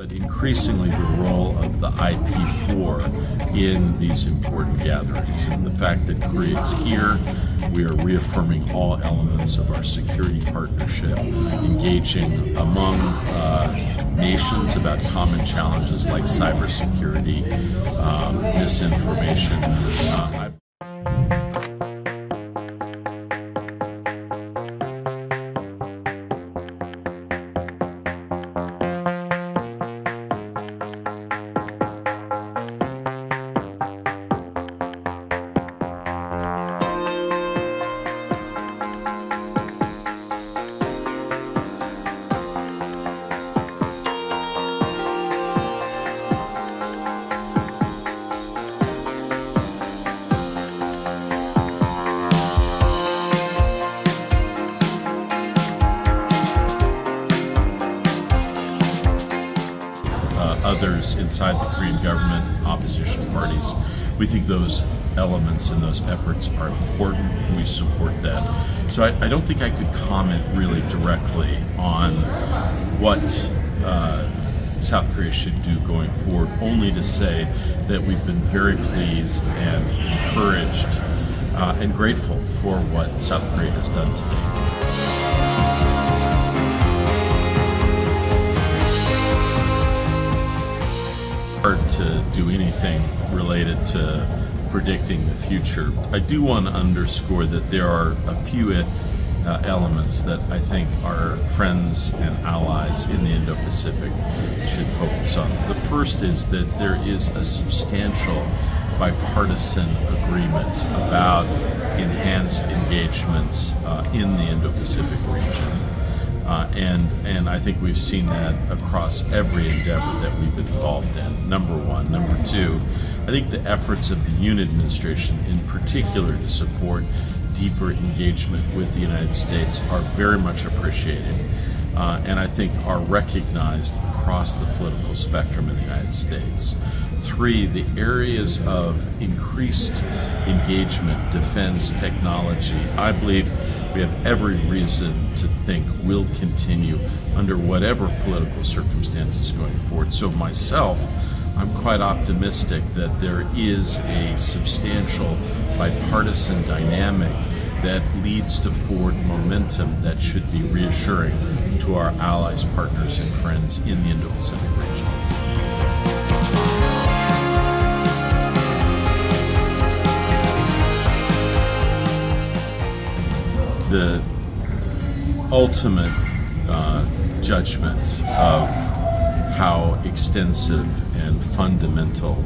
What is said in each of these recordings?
but increasingly the role of the IP4 in these important gatherings. And the fact that Korea is here, we are reaffirming all elements of our security partnership, engaging among uh, nations about common challenges like cybersecurity, um, misinformation. Uh, others inside the Korean government, opposition parties. We think those elements and those efforts are important. We support that. So I, I don't think I could comment really directly on what uh, South Korea should do going forward, only to say that we've been very pleased and encouraged uh, and grateful for what South Korea has done today. Do anything related to predicting the future. I do want to underscore that there are a few uh, elements that I think our friends and allies in the Indo-Pacific should focus on. The first is that there is a substantial bipartisan agreement about enhanced engagements uh, in the Indo-Pacific region. Uh, and and I think we've seen that across every endeavor that we've been involved in. Number one, number two, I think the efforts of the Yoon administration, in particular, to support deeper engagement with the United States, are very much appreciated, uh, and I think are recognized across the political spectrum in the United States. Three, the areas of increased engagement, defense, technology, I believe we have every reason to think will continue under whatever political circumstances going forward. So, myself, I'm quite optimistic that there is a substantial bipartisan dynamic that leads to forward momentum that should be reassuring to our allies, partners, and friends in the Indo Pacific region. The ultimate uh, judgment of how extensive and fundamental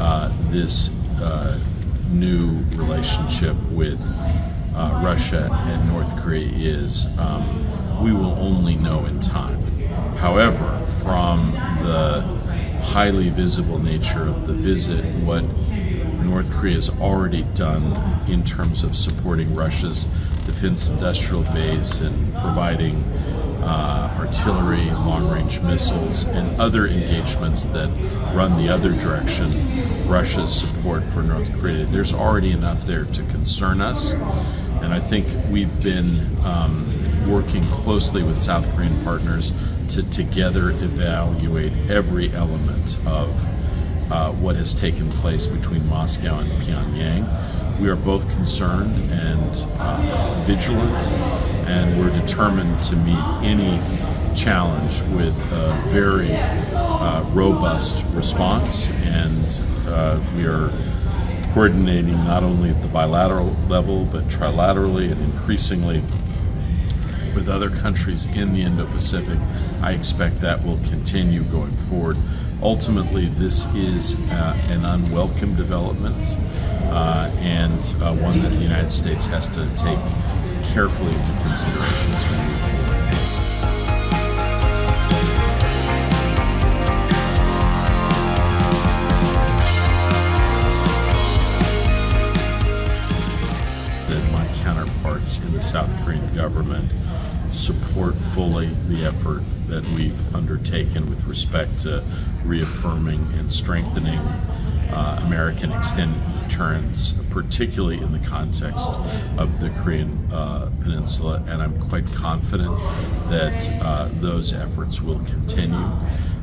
uh, this uh, new relationship with uh, Russia and North Korea is, um, we will only know in time. However, from the highly visible nature of the visit, what North Korea has already done in terms of supporting Russia's defense industrial base and providing uh, artillery, long range missiles, and other engagements that run the other direction, Russia's support for North Korea. There's already enough there to concern us, and I think we've been um, working closely with South Korean partners to together evaluate every element of uh, what has taken place between Moscow and Pyongyang we are both concerned and uh, vigilant, and we're determined to meet any challenge with a very uh, robust response. And uh, we are coordinating not only at the bilateral level, but trilaterally and increasingly with other countries in the Indo Pacific. I expect that will continue going forward. Ultimately, this is uh, an unwelcome development uh, and uh, one that the United States has to take carefully into consideration as we move forward. My counterparts in the South Korean government support fully the effort that we've undertaken with respect to reaffirming and strengthening uh, American extended deterrence, particularly in the context of the Korean uh, Peninsula, and I'm quite confident that uh, those efforts will continue.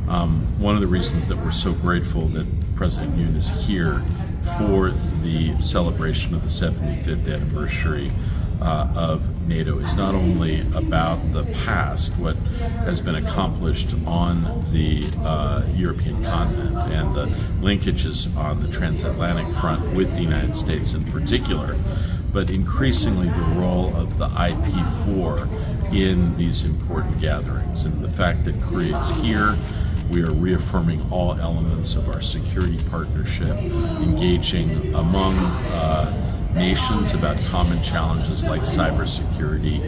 um, one of the reasons that we're so grateful that President Yoon is here for the celebration of the 75th anniversary uh, of NATO is not only about the past, what has been accomplished on the uh, European continent and the linkages on the transatlantic front with the United States in particular, but increasingly the role of the IP4 in these important gatherings and the fact that Korea is here. We are reaffirming all elements of our security partnership, engaging among uh, nations about common challenges like cybersecurity,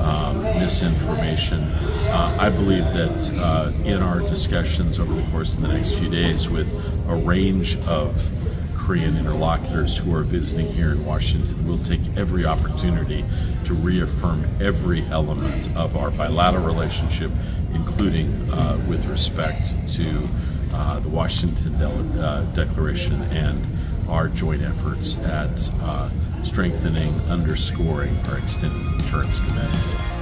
um, misinformation. Uh, I believe that uh, in our discussions over the course of the next few days with a range of Korean interlocutors who are visiting here in Washington, we'll take every opportunity to reaffirm every element of our bilateral relationship, including uh, with respect to uh, the Washington De uh, Declaration and our joint efforts at uh, strengthening, underscoring our extended deterrence commitment.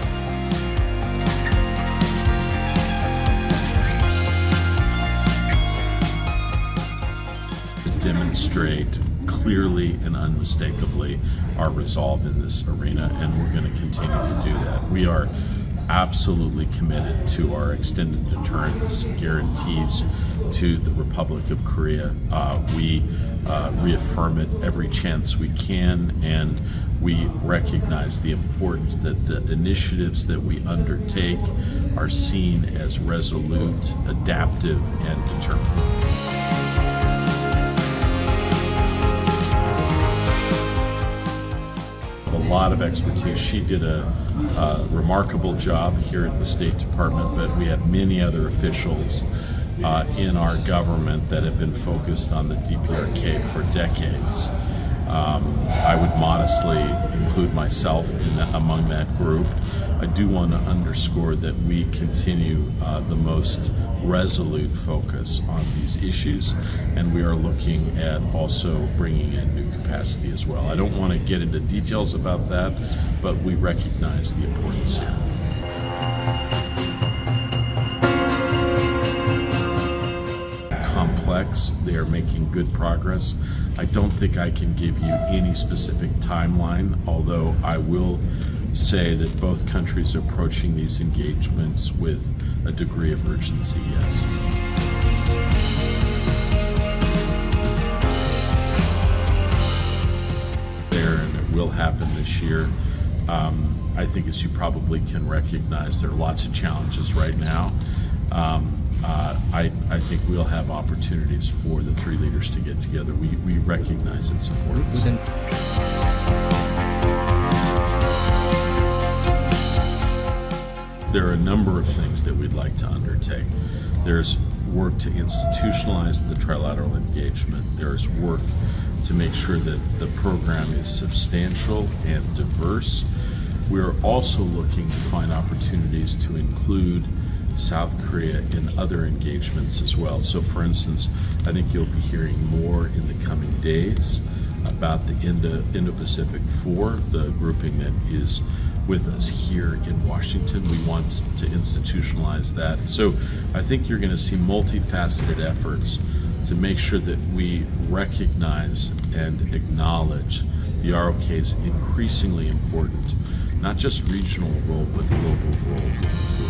demonstrate clearly and unmistakably our resolve in this arena, and we're going to continue to do that. We are absolutely committed to our extended deterrence guarantees to the Republic of Korea. Uh, we uh, reaffirm it every chance we can, and we recognize the importance that the initiatives that we undertake are seen as resolute, adaptive, and determined. Lot of expertise. She did a, a, remarkable job here at the State Department, but we have many other officials uh, in our government that have been focused on the DPRK for decades. Um, I would modestly include myself in that, among that group. I do want to underscore that we continue uh, the most resolute focus on these issues, and we are looking at also bringing in new capacity as well. I don't want to get into details about that, but we recognize the importance here. Complex. They are making good progress. I don't think I can give you any specific timeline, although I will say that both countries are approaching these engagements with a degree of urgency, yes. There, and it will happen this year. Um, I think, as you probably can recognize, there are lots of challenges right now. Um, uh, I, I think we'll have opportunities for the three leaders to get together. We, we recognize its importance. There are a number of things that we'd like to undertake. There's work to institutionalize the trilateral engagement. There's work to make sure that the program is substantial and diverse. We're also looking to find opportunities to include South Korea in other engagements as well. So, for instance, I think you'll be hearing more in the coming days about the Indo, Indo-Pacific Four, the grouping that is with us here in Washington. We want to institutionalize that. So I think you're going to see multifaceted efforts to make sure that we recognize and acknowledge the ROK's increasingly important, not just regional role, but global role.